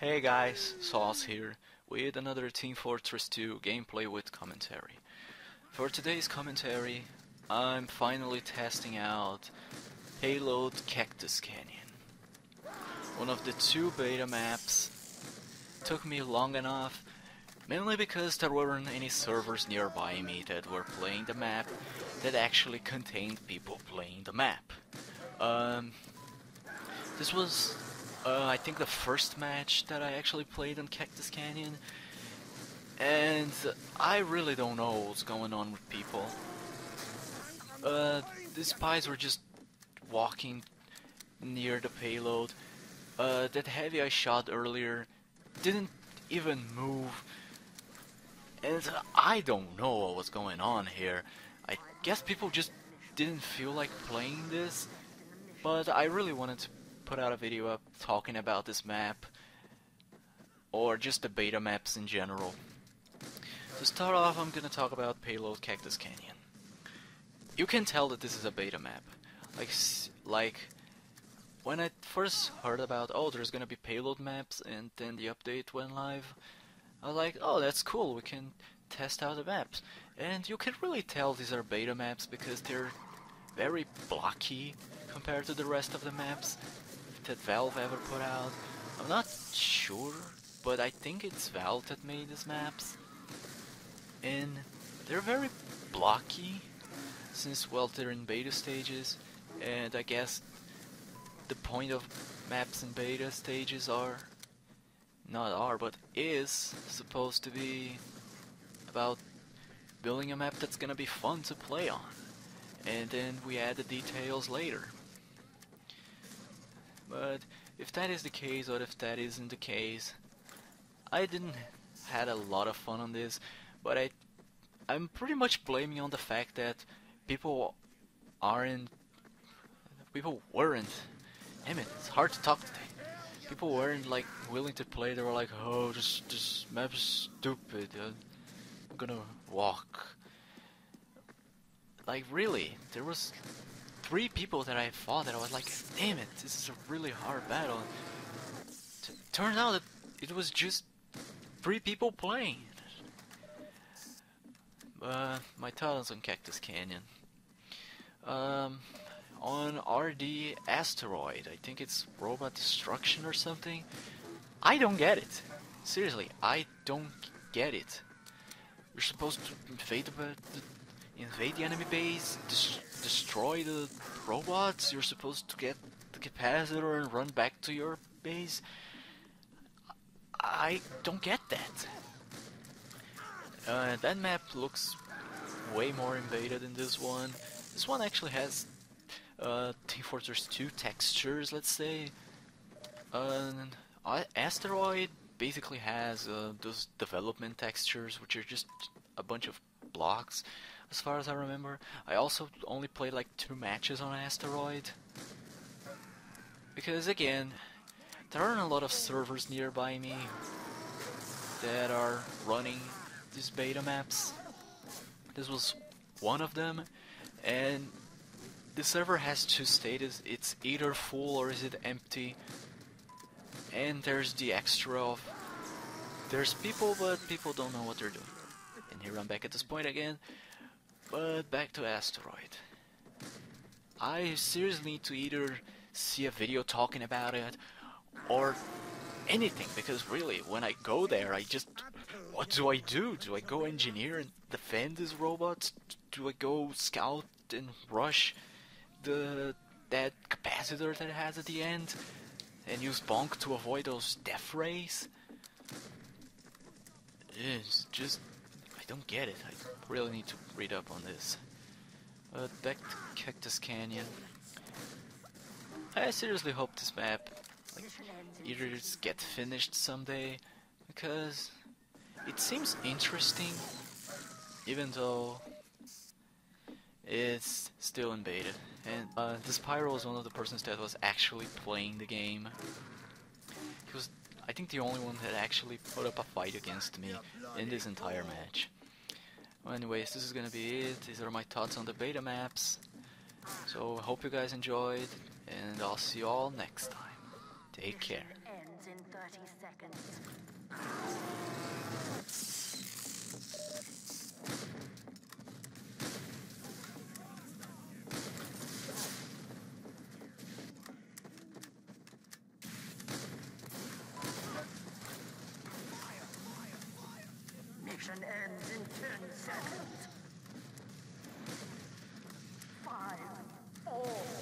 Hey guys, Sauce here with another Team Fortress 2 gameplay with commentary. For today's commentary, I'm finally testing out Payload Cactus Canyon. One of the two beta maps. Took me long enough, mainly because there weren't any servers nearby me that were playing the map that actually contained people playing the map. Um, this was uh, I think the first match that I actually played on Cactus Canyon. And I really don't know what's going on with people. Uh, the spies were just walking near the payload. Uh, that heavy I shot earlier didn't even move. And I don't know what was going on here. I guess people just didn't feel like playing this. But I really wanted to put out a video up talking about this map or just the beta maps in general. To start off, I'm gonna talk about Payload Cactus Canyon. You can tell that this is a beta map. Like, like when I first heard about, oh, there's gonna be payload maps, and then the update went live, I was like, oh, that's cool, we can test out the maps. And you can really tell these are beta maps because they're very blocky compared to the rest of the maps that Valve ever put out. I'm not sure, but I think it's Valve that made these maps. And they're very blocky, since, well, they're in beta stages, and I guess the point of maps in beta stages are, not are, but is supposed to be about building a map that's gonna be fun to play on. And then we add the details later. But if that is the case, or if that isn't the case, I didn't had a lot of fun on this, but I, I'm pretty much blaming on the fact that people aren't, people weren't, damn it, it's hard to talk today. People weren't like willing to play. They were like, "Oh, this this map is stupid. Uh, I'm gonna walk." Like really, there was three people that I fought that I was like, damn it, this is a really hard battle. T turns out that it was just three people playing. Uh, my thoughts on Cactus Canyon. Um, on RD Asteroid, I think it's Robot Destruction or something. I don't get it. Seriously, I don't get it. You're supposed to invade the, invade the enemy base, destroy the robots, you're supposed to get the capacitor and run back to your base. I don't get that. Uh, that map looks way more invaded than this one. This one actually has uh, Team Fortress 2 textures, let's say. Uh, Asteroid basically has uh, those development textures, which are just a bunch of blocks as far as I remember. I also only played like two matches on Asteroid. Because again, there aren't a lot of servers nearby me that are running these beta maps. This was one of them, and the server has two status, it's either full or is it empty. And there's the extra of, there's people but people don't know what they're doing. And here I'm back at this point again. But back to Asteroid. I seriously need to either see a video talking about it or anything because really when I go there I just what do I do? Do I go engineer and defend these robots? Do I go scout and rush the that capacitor that has at the end and use bonk to avoid those death rays? It's just don't get it. I really need to read up on this. Uh, back to Cactus Canyon. I seriously hope this map like, either just get finished someday, because it seems interesting, even though it's still in beta. And uh, this Pyro was one of the persons that was actually playing the game. He was, I think, the only one that actually put up a fight against me in this entire match. Well, anyways, this is gonna be it. These are my thoughts on the beta maps. So, hope you guys enjoyed, and I'll see you all next time. Take care. in Mission ends in 10 seconds. Five, four,